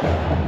you